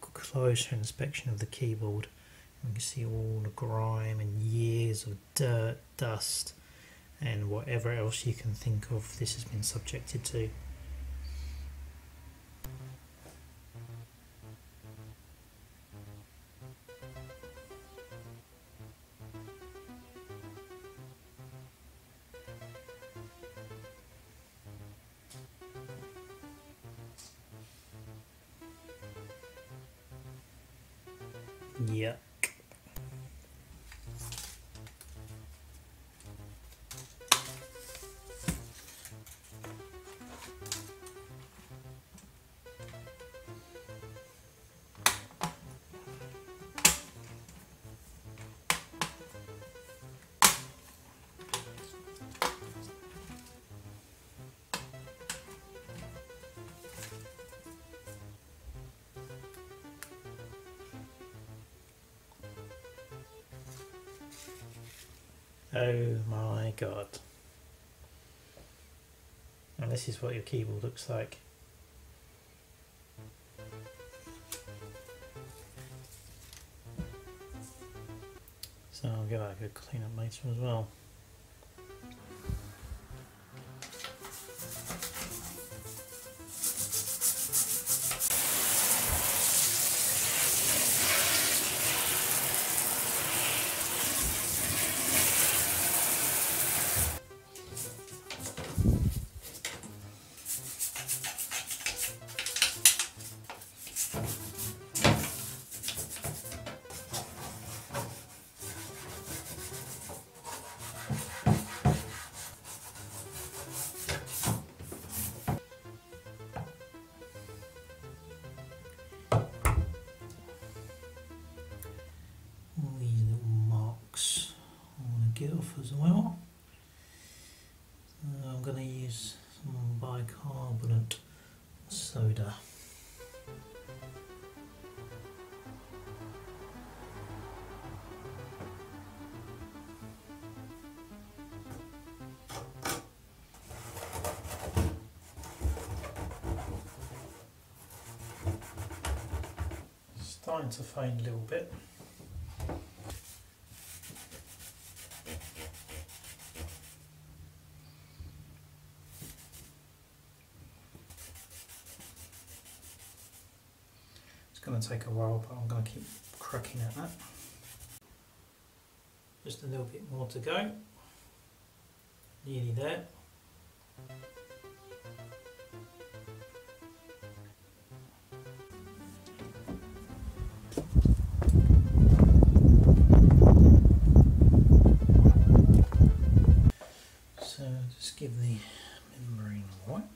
closer inspection of the keyboard, you can see all the grime and years of dirt, dust, and whatever else you can think of this has been subjected to. Yuck. Oh my god. And this is what your keyboard looks like. So I'll give that a good clean up later as well. Get off as well. So I'm going to use some bicarbonate soda. Starting to fade a little bit. going to take a while, but I'm going to keep cracking at that. Just a little bit more to go. Nearly there. So just give the membrane a wipe.